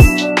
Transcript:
you